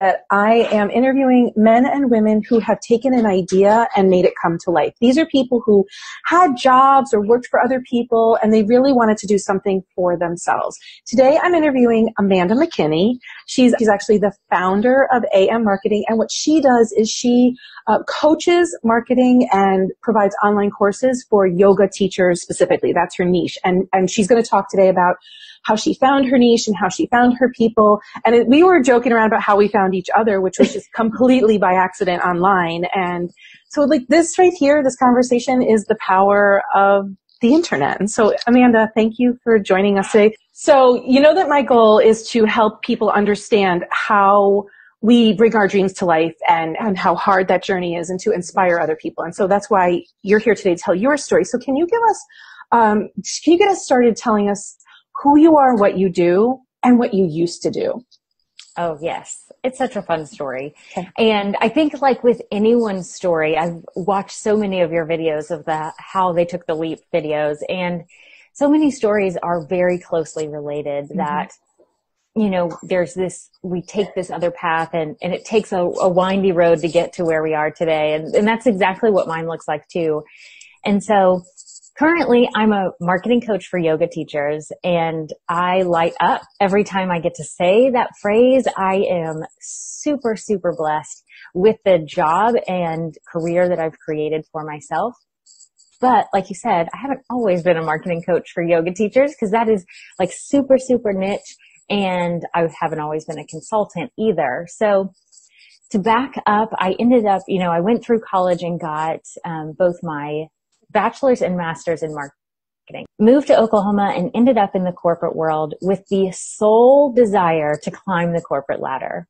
that I am interviewing men and women who have taken an idea and made it come to life. These are people who had jobs or worked for other people and they really wanted to do something for themselves. Today I'm interviewing Amanda McKinney. She's, she's actually the founder of AM Marketing and what she does is she uh, coaches marketing and provides online courses for yoga teachers specifically. That's her niche. And, and she's going to talk today about how she found her niche and how she found her people. And it, we were joking around about how we found each other, which was just completely by accident online. And so like this right here, this conversation is the power of the internet. And so Amanda, thank you for joining us today. So you know that my goal is to help people understand how we bring our dreams to life and, and how hard that journey is and to inspire other people. And so that's why you're here today to tell your story. So can you give us, um, can you get us started telling us who you are, what you do, and what you used to do. Oh, yes. It's such a fun story. Okay. And I think like with anyone's story, I've watched so many of your videos of the how they took the leap videos and so many stories are very closely related mm-hmm. that you know, there's this, we take this other path and, and it takes a, a windy road to get to where we are today. And, and that's exactly what mine looks like too. And so Currently, I'm a marketing coach for yoga teachers and I light up every time I get to say that phrase. I am super, super blessed with the job and career that I've created for myself. But like you said, I haven't always been a marketing coach for yoga teachers because that is like super, super niche. And I haven't always been a consultant either. So to back up, I ended up, you know, I went through college and got um, both my bachelor's and master's in marketing. Moved to Oklahoma and ended up in the corporate world with the sole desire to climb the corporate ladder.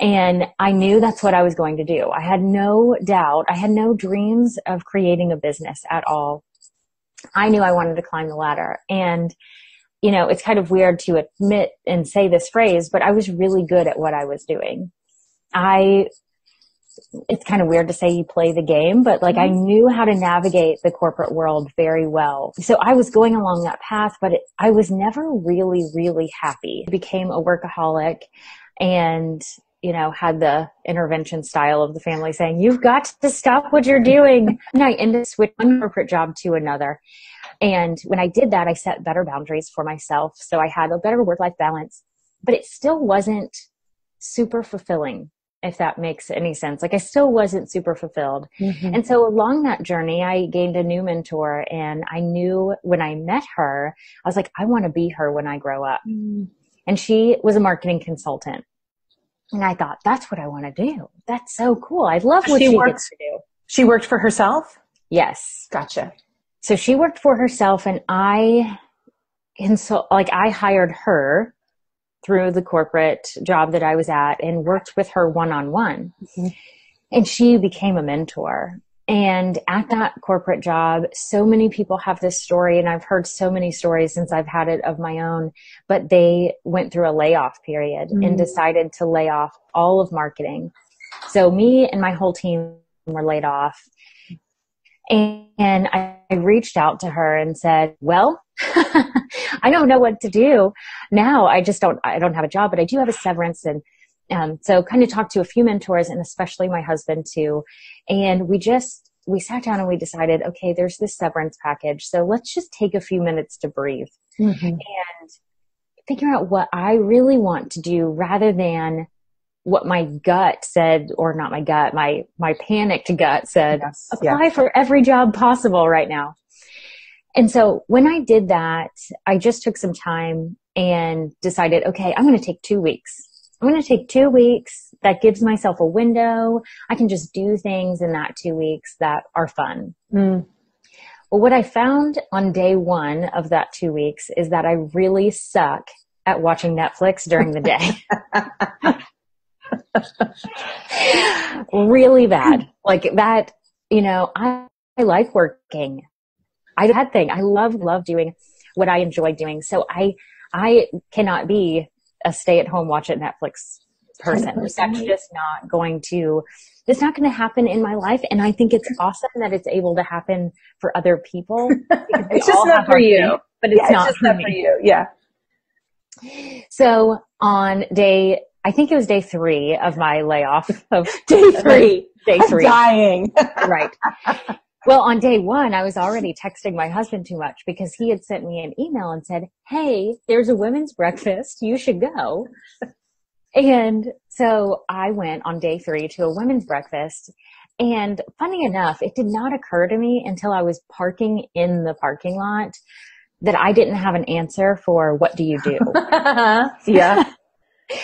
And I knew that's what I was going to do. I had no doubt. I had no dreams of creating a business at all. I knew I wanted to climb the ladder. And, you know, it's kind of weird to admit and say this phrase, but I was really good at what I was doing. I it's kind of weird to say you play the game, but like I mm-hmm. knew how to navigate the corporate world very well. So I was going along that path, but it, I was never really, really happy. I became a workaholic and, you know, had the intervention style of the family saying, you've got to stop what you're doing. and I ended up switching one corporate job to another. And when I did that, I set better boundaries for myself. So I had a better work life balance, but it still wasn't super fulfilling if that makes any sense. Like I still wasn't super fulfilled. Mm-hmm. And so along that journey, I gained a new mentor and I knew when I met her, I was like, I want to be her when I grow up. Mm-hmm. And she was a marketing consultant. And I thought, that's what I want to do. That's so cool. I love what she, she worked, gets to do. She worked for herself? Yes. Gotcha. So she worked for herself and I, and so like I hired her through the corporate job that I was at and worked with her one on one. And she became a mentor. And at that corporate job, so many people have this story, and I've heard so many stories since I've had it of my own, but they went through a layoff period mm-hmm. and decided to lay off all of marketing. So me and my whole team were laid off. And, and I reached out to her and said, well, I don't know what to do now. I just don't, I don't have a job, but I do have a severance. And um, so kind of talked to a few mentors and especially my husband too. And we just, we sat down and we decided, okay, there's this severance package. So let's just take a few minutes to breathe mm-hmm. and figure out what I really want to do rather than what my gut said, or not my gut, my, my panicked gut said, yes, apply yeah. for every job possible right now. And so when I did that, I just took some time and decided, okay, I'm going to take two weeks. I'm going to take two weeks. That gives myself a window. I can just do things in that two weeks that are fun. Mm. Well, what I found on day one of that two weeks is that I really suck at watching Netflix during the day. really bad. Like that, you know, I, I like working. I had thing. I love, love doing what I enjoy doing. So I, I cannot be a stay at home, watch it Netflix person. That's just not going to, it's not going to happen in my life. And I think it's awesome that it's able to happen for other people. it's just not for you, thing, but it's yeah, not, it's for, not for you. Yeah. So on day, I I think it was day three of my layoff of day three. day three. Dying. right. Well, on day one, I was already texting my husband too much because he had sent me an email and said, Hey, there's a women's breakfast. You should go. And so I went on day three to a women's breakfast. And funny enough, it did not occur to me until I was parking in the parking lot that I didn't have an answer for what do you do? yeah.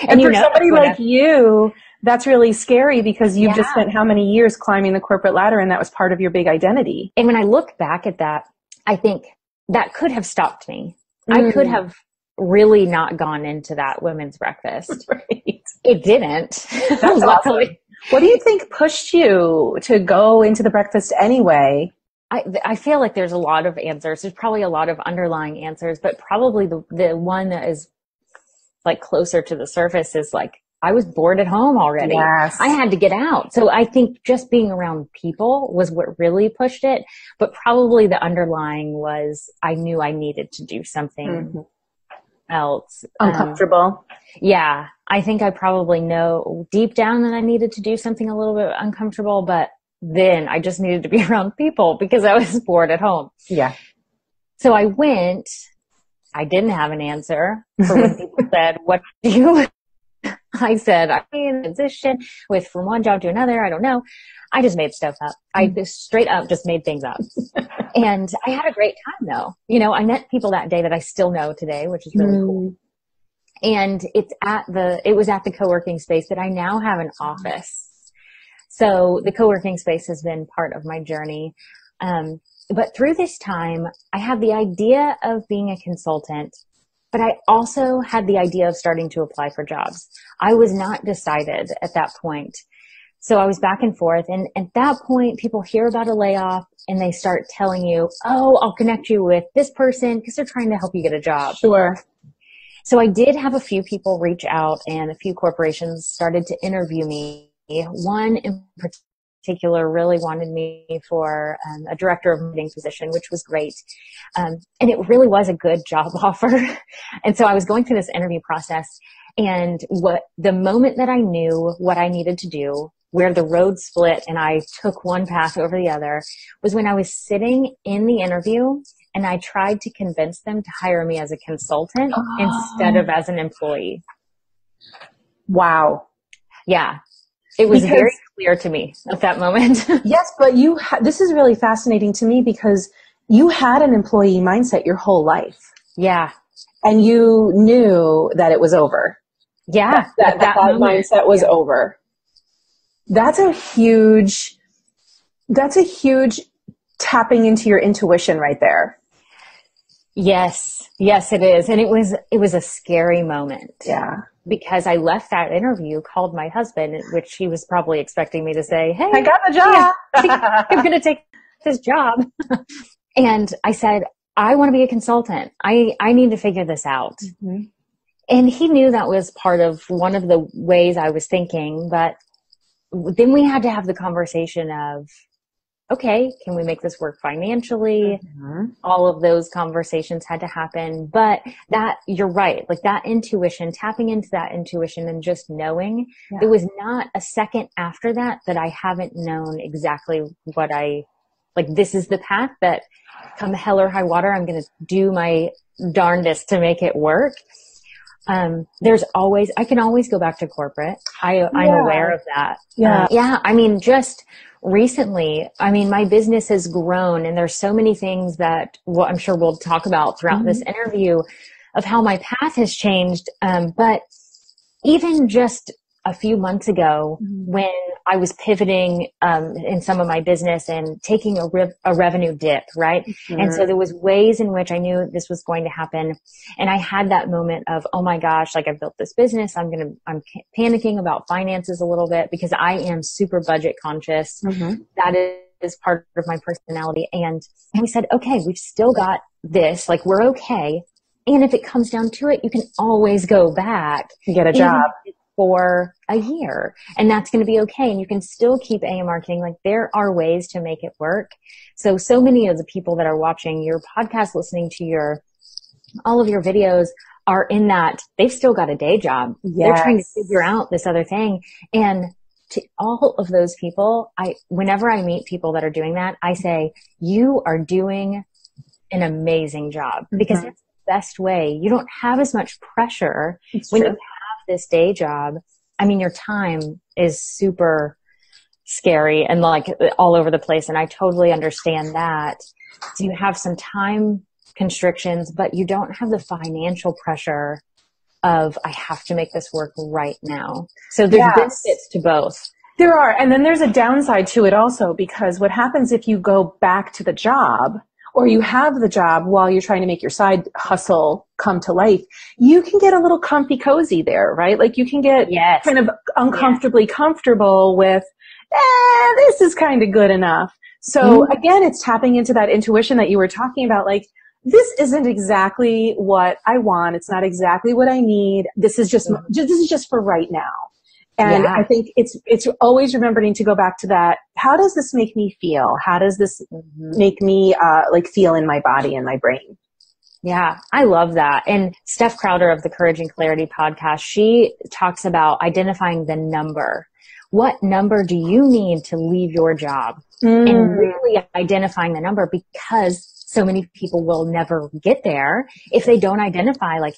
and, And you for know somebody like you, that's really scary because you've just spent how many years climbing the corporate ladder and that was part of your big identity. And when I look back at that, I think that could have stopped me. I could Mm. have really not gone into that women's breakfast. Right. It didn't. That's Luckily. What do you think pushed you to go into the breakfast anyway? I, I feel like there's a lot of answers. There's probably a lot of underlying answers, but probably the, the one that is like closer to the surface is like, I was bored at home already. Yes. I had to get out. So I think just being around people was what really pushed it. But probably the underlying was I knew I needed to do something Mhm. else. Um, Uncomfortable. yeah. I think I probably know deep down that I needed to do something a little bit uncomfortable, but then I just needed to be around people because I was bored at home. yeah. So I went. I didn't have an answer for when people said, what do you, I said, I'm in a position with from one job to another. I don't know. I just made stuff up. I just straight up just made things up. and I had a great time though. You know, I met people that day that I still know today, which is really cool. Mm. And it's at the, it was at the co-working space that I now have an office. So the co-working space has been part of my journey. Um, but through this time, I had the idea of being a consultant, but I also had the idea of starting to apply for jobs. I was not decided at that point. So I was back and forth. And at that point, people hear about a layoff and they start telling you, Oh, I'll connect you with this person because they're trying to help you get a job. Sure. So I did have a few people reach out and a few corporations started to interview me. One in particular really wanted me for um, a director of marketing position, which was great. Um, and it really was a good job offer. and so I was going through this interview process and what the moment that I knew what I needed to do, where the road split and I took one path over the other was when I was sitting in the interview and I tried to convince them to hire me as a consultant Oh. instead of as an employee. Wow. Yeah. It was Because- very clear to me at that moment. Yes, but you, ha- this is really fascinating to me because you had an employee mindset your whole life yeah. and you knew that it was over. Yeah. That, that, moment. mindset was over. That's a huge, that's a huge tapping into your intuition right there. Yes. Yes, it is. And it was, it was a scary moment. Yeah. Because I left that interview, called my husband, which he was probably expecting me to say, Hey, I got the job. I'm going to take this job. and I said, I want to be a consultant. I, I need to figure this out. Mhm. And he knew that was part of one of the ways I was thinking, but then we had to have the conversation of, okay, can we make this work financially? Mhm. All of those conversations had to happen, but that, you're right, like that intuition, tapping into that intuition and just knowing, Yeah. it was not a second after that that I haven't known exactly what I, like this is the path that come hell or high water, I'm going to do my darndest to make it work. Um, there's always, I can always go back to corporate. I, I'm aware of that. Yeah. Uh, yeah. I mean, just recently, I mean, my business has grown and there's so many things that well, I'm sure we'll talk about throughout this interview of how my path has changed. Um, but even just a few months ago Mhm. when I was pivoting um, in some of my business and taking a, rev- a revenue dip, right? And so there was ways in which I knew this was going to happen. And I had that moment of, oh my gosh, like I've built this business. I'm going to, I'm panicking about finances a little bit because I am super budget conscious. Mhm. That is part of my personality. And, and we said, okay, we've still got this. Like we're okay. And if it comes down to it, you can always go back You get a job. if for a year and that's going to be okay and you can still keep AM marketing like there are ways to make it work so so many of the people that are watching your podcast listening to your all of your videos are in that they've still got a day job. Yes. They're trying to figure out this other thing. And to all of those people, I, whenever I meet people that are doing that, I say, you are doing an amazing job because mm-hmm. best way. You don't have as much pressure it's when true. you this day job. I mean, your time is super scary and like all over the place. And I totally understand that. So you have some time constrictions, but you don't have the financial pressure of I have to make this work right now. So there's yes. benefits to both. There are. And then there's a downside to it also because what happens if you go back to the job or you have the job while you're trying to make your side hustle come to life, you can get a little comfy cozy there, right? Like you can get yes. kind of uncomfortably yes. comfortable with, eh, this is kind of good enough. So mm-hmm. again, it's tapping into that intuition that you were talking about, like, this isn't exactly what I want. It's not exactly what I need. This is just, mm-hmm. this is just for right now. And yeah. I think it's, it's always remembering to go back to that. How does this make me feel? How does this mm-hmm. make me, uh, like feel in my body and my brain? Yeah, I love that. And Steph Crowder of the Courage and Clarity podcast, she talks about identifying the number. What number do you need to leave your job? Mm. And really identifying the number because so many people will never get there if they don't identify like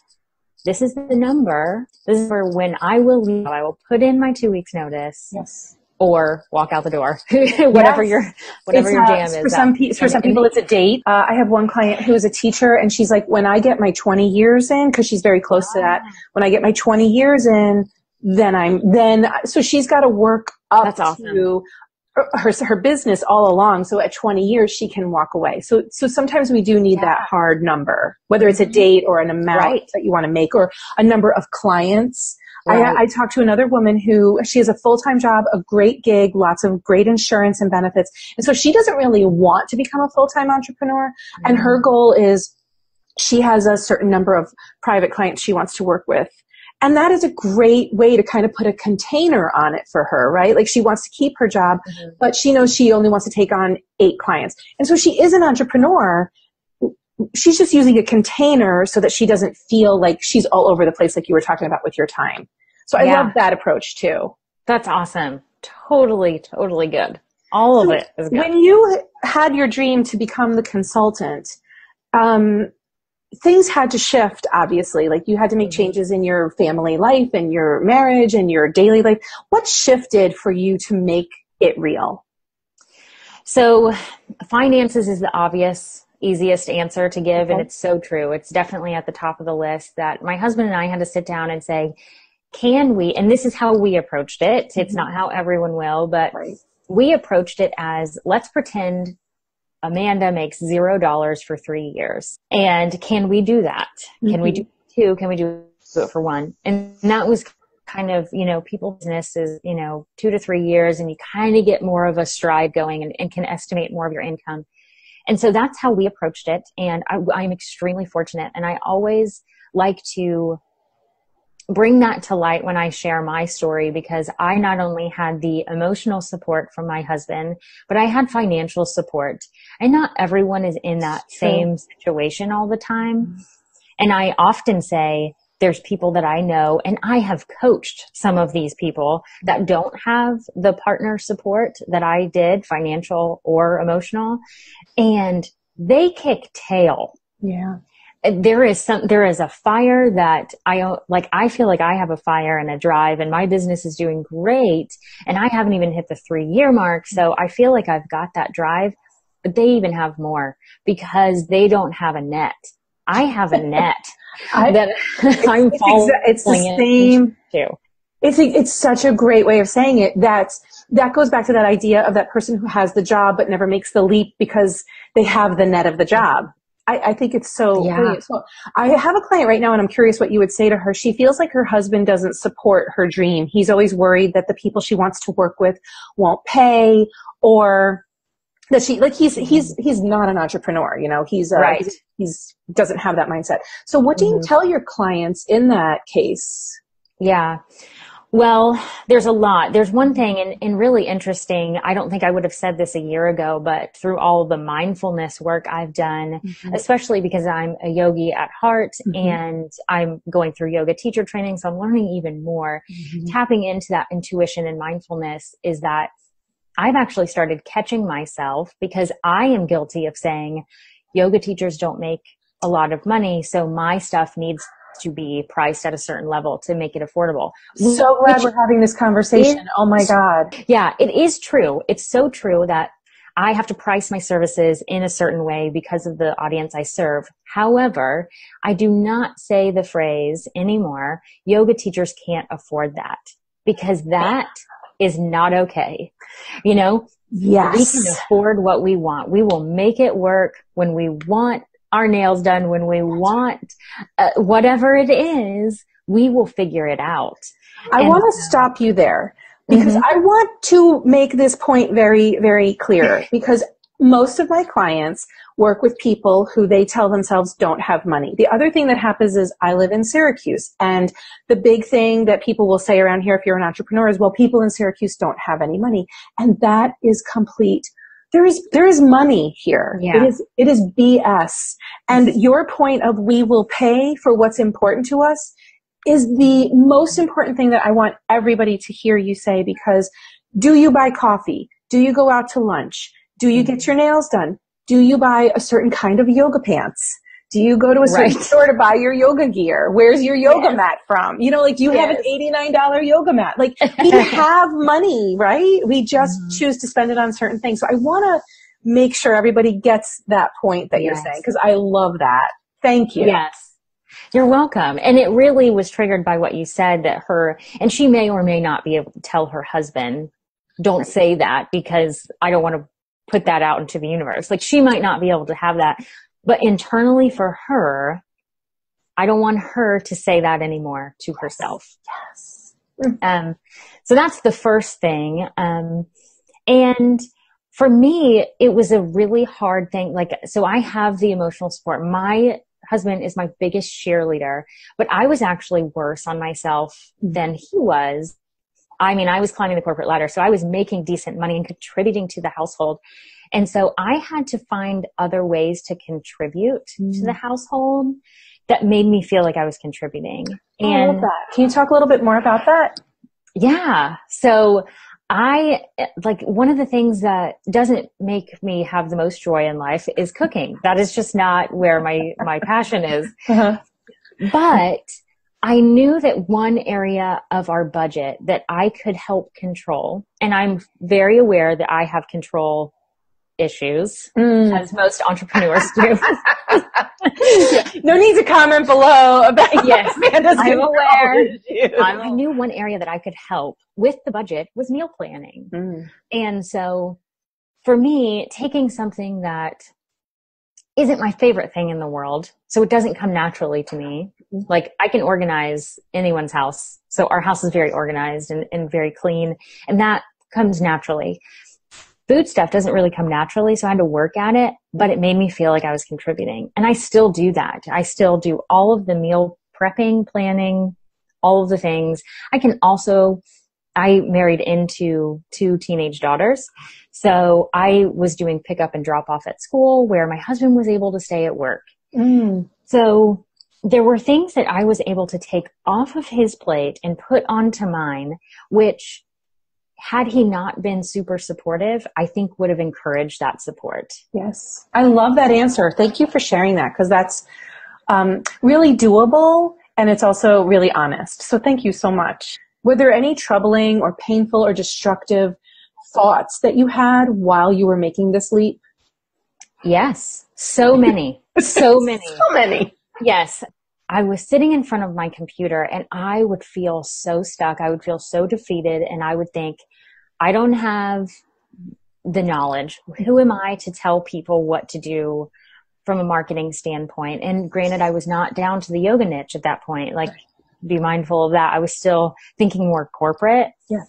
this is the number. This is for when I will leave. I will put in my two weeks notice. Yes. Or walk out the door, whatever yes. your whatever it's, your jam uh, is. For some, pe- for some people, it's a date. Uh, I have one client who is a teacher, and she's like, when I get my 20 years in, because she's very close to that. When I get my 20 years in, then I'm then. So she's got to work up That's awesome. to her her business all along. So at 20 years, she can walk away. So so sometimes we do need yeah. that hard number, whether it's a mm-hmm. date or an amount right. that you want to make, or a number of clients. Right. I, I talked to another woman who she has a full time job, a great gig, lots of great insurance and benefits, and so she doesn't really want to become a full time entrepreneur. Mm-hmm. And her mm-hmm. goal is she has a certain number of private clients she wants to work with and that is a great way to kind of put a container on it for her, right? Like she wants to keep her job, mm-hmm. but she knows she only wants to take on eight clients. And so she is an entrepreneur. She's just using a container so that she doesn't feel like she's all over the place like you were talking about with your time. So I yeah. love that approach too. That's awesome. Totally, totally good. All so of it is good. When you had your dream to become the consultant, um, things had to shift obviously like you had to make mm-hmm. changes in your family life and your marriage and your daily life what shifted for you to make it real so finances is the obvious easiest answer to give okay. and it's so true it's definitely at the top of the list that my husband and i had to sit down and say can we and this is how we approached it it's mm-hmm. not how everyone will but right. we approached it as let's pretend Amanda makes zero dollars for three years. And can we do that? Mm-hmm. Can we do mm-hmm. two? Can we do it for one? And that was kind of, you know, people business is, you know, two to three years and you kind of get more of a stride going and, and, can estimate more of your income. And so that's how we approached it. And I, I'm extremely fortunate. And I always like to bring that to light when I share my story because I not only had the emotional support from my husband, but I had financial support. And not everyone is in that same situation all the time. And I often say, there's people that I know and I have coached some of these people that don't have the partner support that I did, financial or emotional, and they kick tail. Yeah there is some there is a fire that i like i feel like i have a fire and a drive and my business is doing great and i haven't even hit the three year mark so i feel like i've got that drive but they even have more because they don't have a net i have a net I, that i'm it's, following it's the same too it's a, it's such a great way of saying it that that goes back to that idea of that person who has the job but never makes the leap because they have the net of the job I, I think it's so yeah. So I have a client right now and I'm curious what you would say to her. She feels like her husband doesn't support her dream. He's always worried that the people she wants to work with won't pay or that she like he's he's he's not an entrepreneur you know he's uh, right he's, he's doesn't have that mindset so what do you mm-hmm. tell your clients in that case yeah Well, there's a lot. There's one thing and, and really interesting. I don't think I would have said this a year ago, but through all the mindfulness work I've done, mm-hmm. especially because I'm a yogi at heart mm-hmm. and I'm going through yoga teacher training. So I'm learning even more. Mm-hmm. Tapping into that intuition and mindfulness is that I've actually started catching myself because I am guilty of saying yoga teachers don't make a lot of money. So my stuff needs to be priced at a certain level to make it affordable. So glad Which we're having this conversation. Is, oh my God. Yeah, it is true. It's so true that I have to price my services in a certain way because of the audience I serve. However, I do not say the phrase anymore, yoga teachers can't afford that because that is not okay. You know, yes. we can afford what we want. We will make it work when we want our nails done when we want, uh, whatever it is, we will figure it out. I want to stop you there because mm-hmm. I want to make this point very, very clear because most of my clients work with people who they tell themselves don't have money. The other thing that happens is I live in Syracuse and the big thing that people will say around here if you're an entrepreneur is, well, people in Syracuse don't have any money. And that is complete there is there is money here. Yeah. It is it is BS. And your point of we will pay for what's important to us is the most important thing that I want everybody to hear you say because do you buy coffee? Do you go out to lunch? Do you get your nails done? Do you buy a certain kind of yoga pants? Do you go to a certain right. store to buy your yoga gear? Where's your yoga yes. mat from? You know, like you yes. have an $89 yoga mat. Like we have money, right? We just mm-hmm. choose to spend it on certain things. So I want to make sure everybody gets that point that yes. you're saying because I love that. Thank you. Yes. You're welcome. And it really was triggered by what you said that her, and she may or may not be able to tell her husband, don't say that because I don't want to put that out into the universe. Like she might not be able to have that but internally for her, I don't want her to say that anymore to herself. Yes. Um, so that's the first thing. Um, and for me, it was a really hard thing. Like, so I have the emotional support. My husband is my biggest cheerleader, but I was actually worse on myself than he was. I mean, I was climbing the corporate ladder, so I was making decent money and contributing to the household. And so I had to find other ways to contribute mm. to the mm. household that made me feel like I was contributing. Oh, and I love that. Can you talk a little bit more about that? Yeah. So I like one of the things that doesn't make me have the most joy in life is cooking. That is just not where my my passion is. Uh-huh. But I knew that one area of our budget that I could help control, and I'm very aware that I have control issues, mm. as most entrepreneurs do. yeah. No need to comment below about yes. I'm aware. I knew one area that I could help with the budget was meal planning, mm. and so for me, taking something that isn't my favorite thing in the world, so it doesn't come naturally to me. Like I can organize anyone's house, so our house is very organized and, and very clean, and that comes naturally food stuff doesn't really come naturally. So I had to work at it, but it made me feel like I was contributing. And I still do that. I still do all of the meal prepping, planning, all of the things. I can also, I married into two teenage daughters. So I was doing pickup and drop off at school where my husband was able to stay at work. Mm. So there were things that I was able to take off of his plate and put onto mine, which had he not been super supportive, I think would have encouraged that support. Yes. I love that answer. Thank you for sharing that because that's um, really doable and it's also really honest. So thank you so much. Were there any troubling or painful or destructive thoughts that you had while you were making this leap? Yes. So many. So many. so many. Yes. I was sitting in front of my computer and I would feel so stuck. I would feel so defeated and I would think, I don't have the knowledge. Who am I to tell people what to do from a marketing standpoint? And granted, I was not down to the yoga niche at that point. Like, be mindful of that. I was still thinking more corporate. Yes.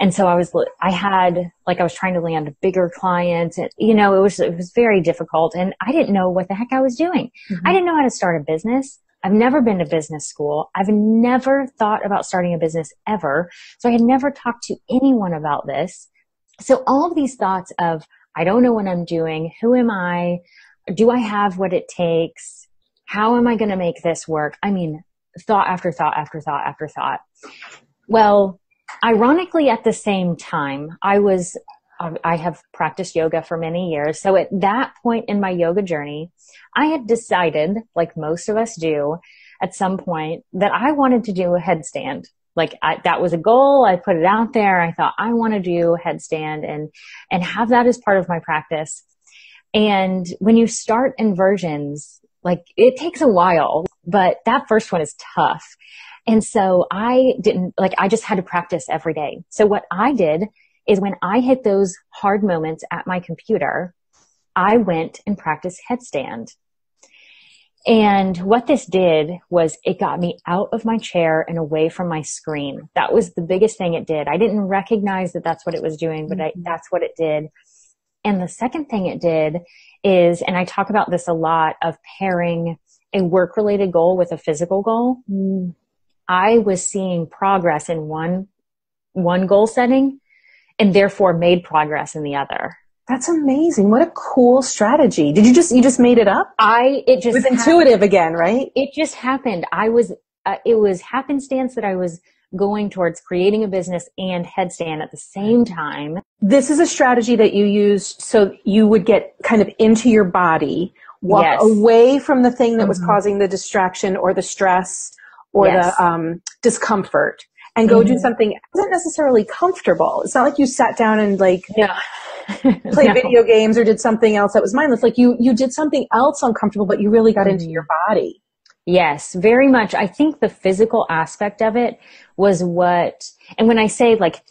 And so I was, I had, like, I was trying to land a bigger client. And, you know, it was, it was very difficult. And I didn't know what the heck I was doing. Mm-hmm. I didn't know how to start a business. I've never been to business school. I've never thought about starting a business ever. So I had never talked to anyone about this. So all of these thoughts of, I don't know what I'm doing. Who am I? Do I have what it takes? How am I going to make this work? I mean, thought after thought after thought after thought. Well, ironically, at the same time, I was, um, I have practiced yoga for many years. So at that point in my yoga journey, I had decided, like most of us do, at some point, that I wanted to do a headstand. Like I, that was a goal. I put it out there. I thought I want to do headstand and and have that as part of my practice. And when you start inversions, like it takes a while, but that first one is tough. And so I didn't like I just had to practice every day. So what I did is when I hit those hard moments at my computer, I went and practiced headstand. And what this did was it got me out of my chair and away from my screen. That was the biggest thing it did. I didn't recognize that that's what it was doing, but I, mm-hmm. that's what it did. And the second thing it did is, and I talk about this a lot of pairing a work related goal with a physical goal. Mm. I was seeing progress in one, one goal setting and therefore made progress in the other. That's amazing. What a cool strategy. Did you just, you just made it up? I, it just it was happened. intuitive again, right? It just happened. I was, uh, it was happenstance that I was going towards creating a business and headstand at the same time. This is a strategy that you use so you would get kind of into your body, walk yes. away from the thing that was mm-hmm. causing the distraction or the stress or yes. the um, discomfort and go mm-hmm. do something that isn't necessarily comfortable. It's not like you sat down and like yeah. play no. video games or did something else that was mindless. Like you, you did something else uncomfortable, but you really got mm-hmm. into your body. Yes, very much. I think the physical aspect of it was what, and when I say like,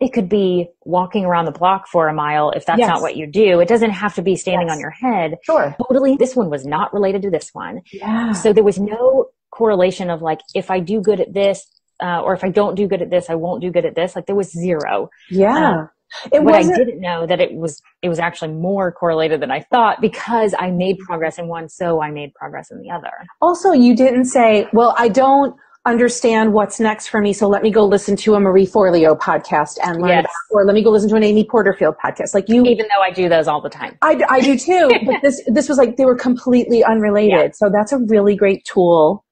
it could be walking around the block for a mile if that's yes. not what you do. It doesn't have to be standing yes. on your head. Sure. Totally. This one was not related to this one. Yeah. So there was no correlation of like, if I do good at this, uh, or if I don't do good at this, I won't do good at this. Like there was zero. Yeah. Um, it but I didn't know that it was it was actually more correlated than I thought because I made progress in one, so I made progress in the other. Also, you didn't say, "Well, I don't understand what's next for me, so let me go listen to a Marie Forleo podcast and learn yes. about, or let me go listen to an Amy Porterfield podcast." Like you, even though I do those all the time, I, I do too. but this this was like they were completely unrelated. Yeah. So that's a really great tool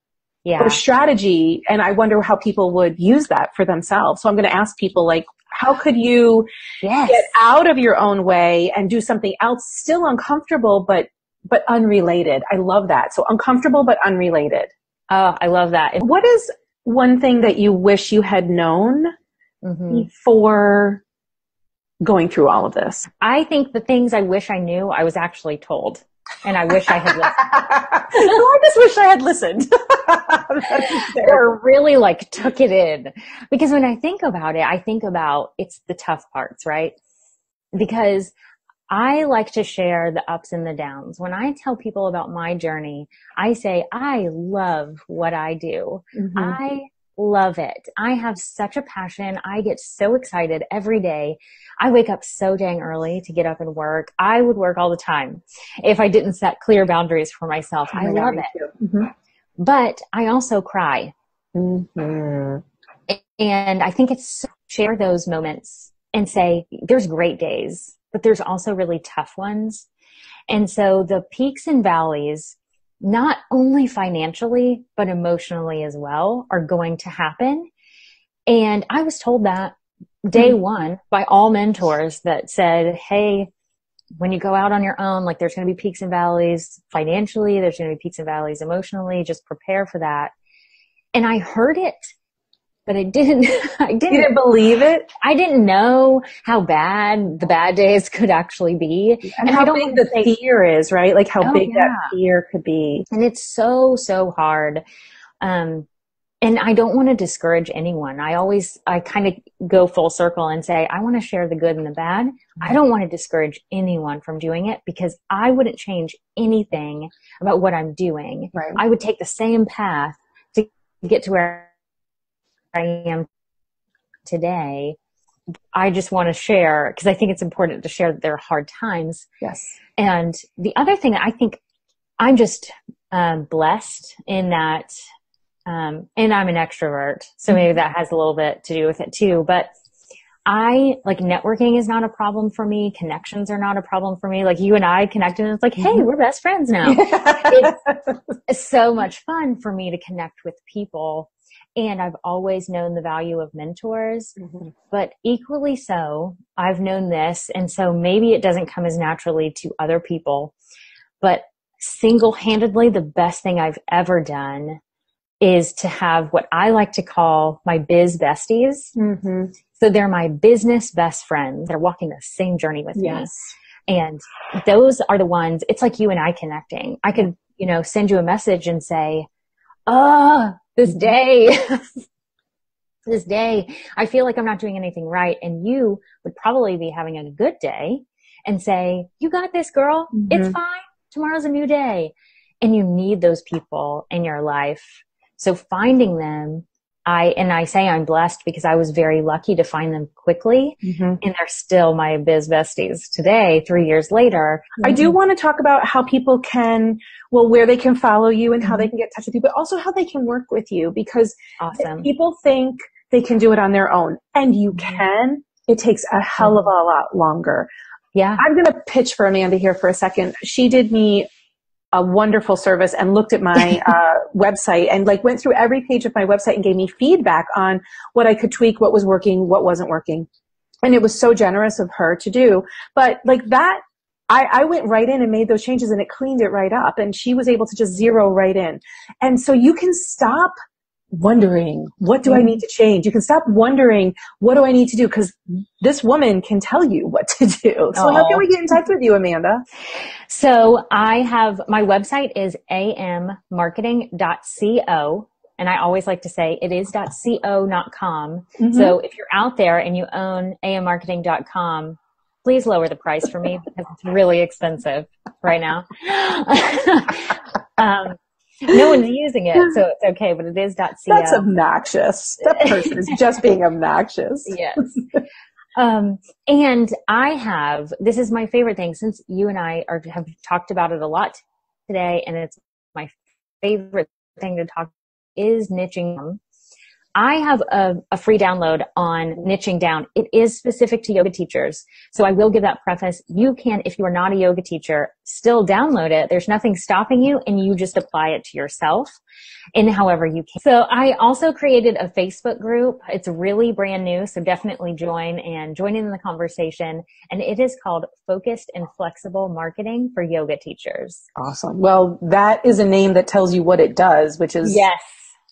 yeah. or strategy. And I wonder how people would use that for themselves. So I'm going to ask people like, how could you yes. get out of your own way and do something else still uncomfortable, but, but unrelated? I love that. So uncomfortable, but unrelated. Oh, I love that. What is one thing that you wish you had known mm-hmm. before going through all of this? I think the things I wish I knew, I was actually told and I wish I had listened. I just wish I had listened. or really like took it in. Because when I think about it, I think about it's the tough parts, right? Because I like to share the ups and the downs. When I tell people about my journey, I say, I love what I do. Mm-hmm. I love it. I have such a passion. I get so excited every day. I wake up so dang early to get up and work. I would work all the time if I didn't set clear boundaries for myself. My I love it. Mm-hmm. But I also cry. Mm-hmm. And I think it's share those moments and say, there's great days, but there's also really tough ones. And so the peaks and valleys not only financially, but emotionally as well are going to happen. And I was told that day mm-hmm. one by all mentors that said, Hey, when you go out on your own, like there's going to be peaks and valleys financially, there's going to be peaks and valleys emotionally, just prepare for that. And I heard it but I didn't, I didn't, you didn't believe it. I didn't know how bad the bad days could actually be. And, and how big the say, fear is, right? Like how oh, big yeah. that fear could be. And it's so, so hard. Um, and I don't want to discourage anyone. I always, I kind of go full circle and say, I want to share the good and the bad. I don't want to discourage anyone from doing it because I wouldn't change anything about what I'm doing. Right. I would take the same path to get to where I am today. I just want to share because I think it's important to share that there are hard times. Yes. And the other thing I think I'm just um, blessed in that, um, and I'm an extrovert, so maybe that has a little bit to do with it too. But I like networking is not a problem for me. Connections are not a problem for me. Like you and I connected and it's like, hey, mm-hmm. we're best friends now. it's so much fun for me to connect with people. And I've always known the value of mentors, mm-hmm. but equally so, I've known this. And so maybe it doesn't come as naturally to other people, but single handedly, the best thing I've ever done is to have what I like to call my biz besties. Mm-hmm. So they're my business best friends. They're walking the same journey with yes. me. And those are the ones, it's like you and I connecting. I could, you know, send you a message and say, oh, this day, this day, I feel like I'm not doing anything right. And you would probably be having a good day and say, you got this girl. Mm-hmm. It's fine. Tomorrow's a new day. And you need those people in your life so finding them, I, and I say I'm blessed because I was very lucky to find them quickly mm-hmm. and they're still my biz besties today, three years later. I do want to talk about how people can, well, where they can follow you and how they mm-hmm. can get in touch with you, but also how they can work with you because awesome. people think they can do it on their own and you mm-hmm. can. It takes a hell of a lot longer. Yeah. I'm going to pitch for Amanda here for a second. She did me a wonderful service and looked at my uh, website and like went through every page of my website and gave me feedback on what I could tweak, what was working, what wasn't working. And it was so generous of her to do. But like that, I, I went right in and made those changes and it cleaned it right up and she was able to just zero right in. And so you can stop wondering, what do I need to change? You can stop wondering, what do I need to do? Because this woman can tell you what to do. So Aww. how can we get in touch with you, Amanda? So I have, my website is ammarketing.co. And I always like to say it is .co, not com. Mm-hmm. So if you're out there and you own ammarketing.com, please lower the price for me because it's really expensive right now. um, no one's using it, so it's okay, but it is .co. That's obnoxious. That person is just being obnoxious. yes. Um, and I have, this is my favorite thing since you and I are, have talked about it a lot today, and it's my favorite thing to talk is niching I have a, a, free download on niching down. It is specific to yoga teachers. So I will give that preface. You can, if you are not a yoga teacher, still download it. There's nothing stopping you and you just apply it to yourself in however you can. So I also created a Facebook group. It's really brand new. So definitely join and join in the conversation. And it is called Focused and Flexible Marketing for Yoga Teachers. Awesome. Well, that is a name that tells you what it does, which is yes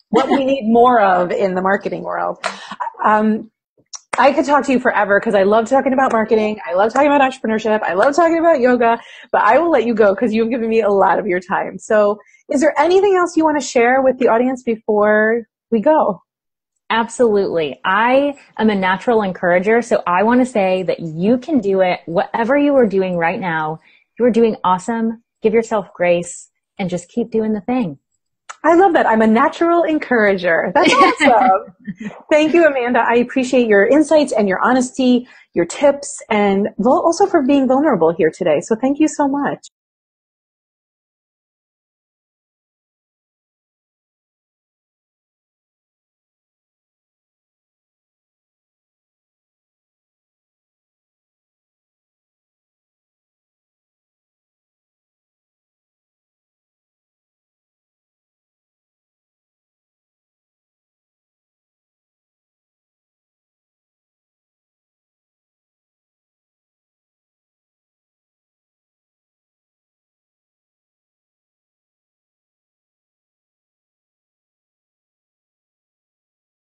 what we need more of in the marketing world. Um, I could talk to you forever because I love talking about marketing. I love talking about entrepreneurship. I love talking about yoga, but I will let you go because you've given me a lot of your time. So is there anything else you want to share with the audience before we go? Absolutely. I am a natural encourager. So I want to say that you can do it. Whatever you are doing right now, you are doing awesome. Give yourself grace and just keep doing the thing. I love that. I'm a natural encourager. That's awesome. Thank you, Amanda. I appreciate your insights and your honesty, your tips, and also for being vulnerable here today. So thank you so much.